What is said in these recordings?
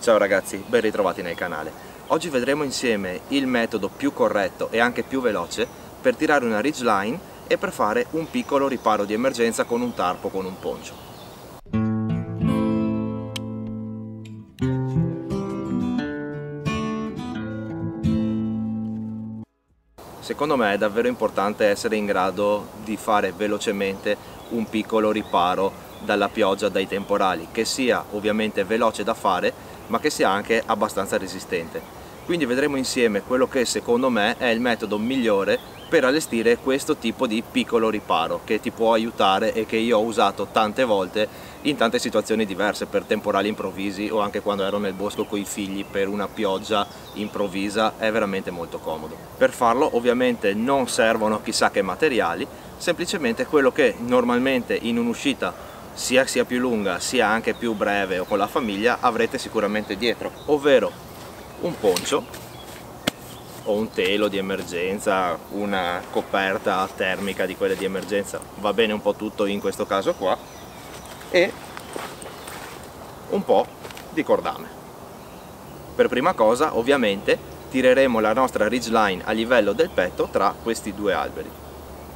Ciao ragazzi, ben ritrovati nel canale. Oggi vedremo insieme il metodo più corretto e anche più veloce per tirare una ridgeline e per fare un piccolo riparo di emergenza con un tarpo con un poncio. Secondo me è davvero importante essere in grado di fare velocemente un piccolo riparo dalla pioggia, dai temporali, che sia ovviamente veloce da fare, ma che sia anche abbastanza resistente. Quindi vedremo insieme quello che secondo me è il metodo migliore per allestire questo tipo di piccolo riparo che ti può aiutare e che io ho usato tante volte in tante situazioni diverse per temporali improvvisi o anche quando ero nel bosco con i figli per una pioggia improvvisa è veramente molto comodo. Per farlo ovviamente non servono chissà che materiali, semplicemente quello che normalmente in un'uscita sia sia più lunga sia anche più breve o con la famiglia avrete sicuramente dietro, ovvero un poncio o un telo di emergenza, una coperta termica di quelle di emergenza, va bene un po' tutto in questo caso qua, e un po' di cordame. Per prima cosa ovviamente tireremo la nostra ridgeline a livello del petto tra questi due alberi.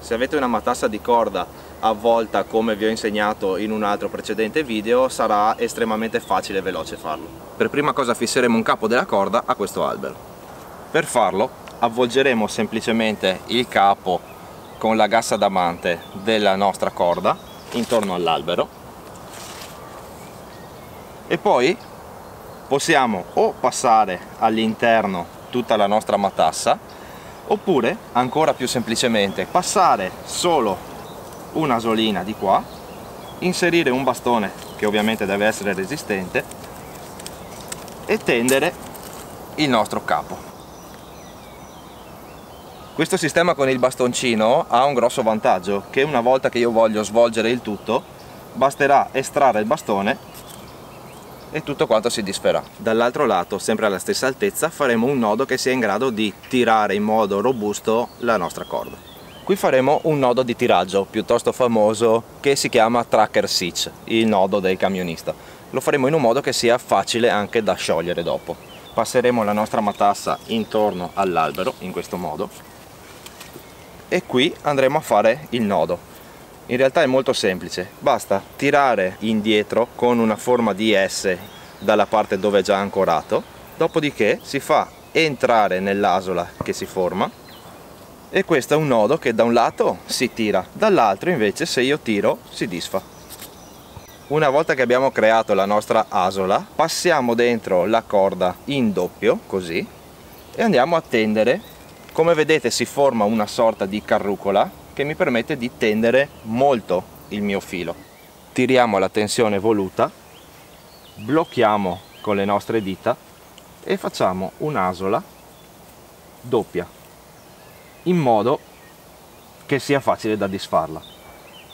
Se avete una matassa di corda avvolta come vi ho insegnato in un altro precedente video sarà estremamente facile e veloce farlo. Per prima cosa fisseremo un capo della corda a questo albero. Per farlo avvolgeremo semplicemente il capo con la gassa d'amante della nostra corda intorno all'albero e poi possiamo o passare all'interno tutta la nostra matassa oppure ancora più semplicemente passare solo una solina di qua inserire un bastone che ovviamente deve essere resistente e tendere il nostro capo questo sistema con il bastoncino ha un grosso vantaggio, che una volta che io voglio svolgere il tutto, basterà estrarre il bastone e tutto quanto si disferà. Dall'altro lato, sempre alla stessa altezza, faremo un nodo che sia in grado di tirare in modo robusto la nostra corda. Qui faremo un nodo di tiraggio piuttosto famoso che si chiama tracker stitch, il nodo del camionista. Lo faremo in un modo che sia facile anche da sciogliere dopo. Passeremo la nostra matassa intorno all'albero in questo modo e qui andremo a fare il nodo in realtà è molto semplice basta tirare indietro con una forma di S dalla parte dove è già ancorato dopodiché si fa entrare nell'asola che si forma e questo è un nodo che da un lato si tira dall'altro invece se io tiro si disfa. Una volta che abbiamo creato la nostra asola passiamo dentro la corda in doppio così e andiamo a tendere. Come vedete si forma una sorta di carrucola che mi permette di tendere molto il mio filo. Tiriamo la tensione voluta, blocchiamo con le nostre dita e facciamo un'asola doppia in modo che sia facile da disfarla.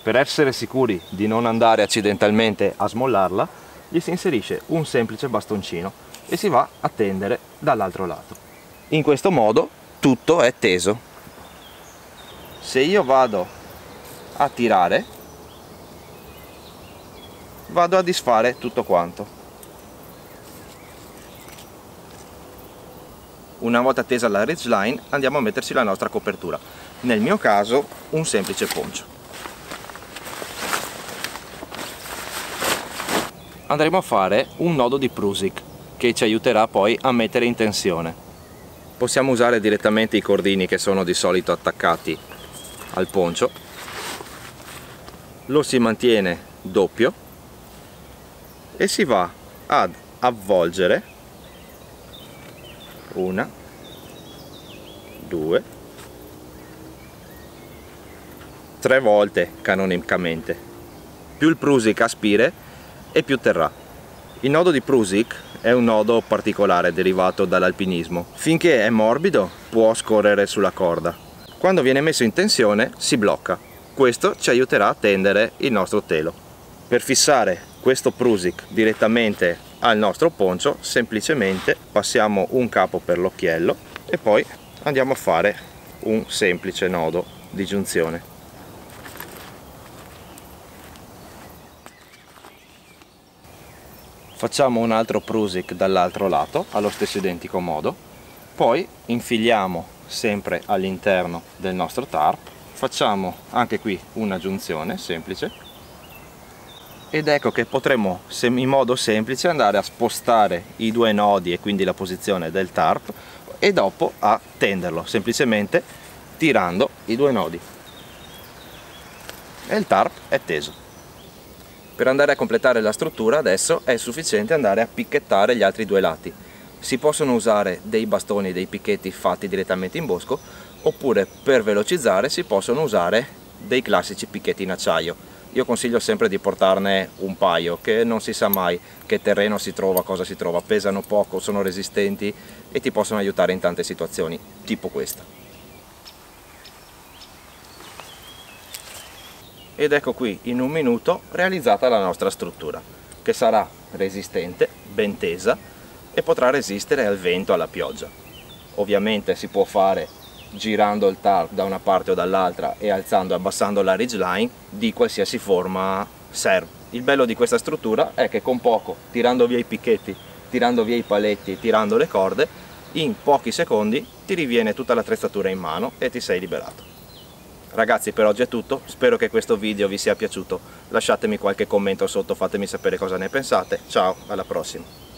Per essere sicuri di non andare accidentalmente a smollarla, gli si inserisce un semplice bastoncino e si va a tendere dall'altro lato. In questo modo tutto è teso se io vado a tirare vado a disfare tutto quanto una volta tesa la ridgeline andiamo a metterci la nostra copertura. Nel mio caso un semplice poncio. Andremo a fare un nodo di Prusik che ci aiuterà poi a mettere in tensione. Possiamo usare direttamente i cordini che sono di solito attaccati al poncio. Lo si mantiene doppio e si va ad avvolgere una due tre volte canonicamente più il Prusik aspire e più terrà il nodo di Prusik è un nodo particolare derivato dall'alpinismo. Finché è morbido può scorrere sulla corda. Quando viene messo in tensione si blocca. Questo ci aiuterà a tendere il nostro telo. Per fissare questo Prusik direttamente al nostro poncio semplicemente passiamo un capo per l'occhiello e poi andiamo a fare un semplice nodo di giunzione. facciamo un altro prusik dall'altro lato allo stesso identico modo. Poi infiliamo sempre all'interno del nostro tarp facciamo anche qui una giunzione semplice. Ed ecco che potremo in modo semplice andare a spostare i due nodi e quindi la posizione del tarp e dopo a tenderlo semplicemente tirando i due nodi. E il tarp è teso. Per andare a completare la struttura adesso è sufficiente andare a picchettare gli altri due lati. Si possono usare dei bastoni dei picchetti fatti direttamente in bosco oppure per velocizzare si possono usare dei classici picchetti in acciaio io consiglio sempre di portarne un paio che non si sa mai che terreno si trova, cosa si trova, pesano poco, sono resistenti e ti possono aiutare in tante situazioni, tipo questa. Ed ecco qui in un minuto realizzata la nostra struttura, che sarà resistente, ben tesa e potrà resistere al vento, alla pioggia. Ovviamente si può fare girando il tarp da una parte o dall'altra e alzando e abbassando la ridgeline di qualsiasi forma serve. Il bello di questa struttura è che con poco, tirando via i picchetti, tirando via i paletti, tirando le corde, in pochi secondi ti riviene tutta l'attrezzatura in mano e ti sei liberato. Ragazzi per oggi è tutto, spero che questo video vi sia piaciuto, lasciatemi qualche commento sotto, fatemi sapere cosa ne pensate, ciao, alla prossima!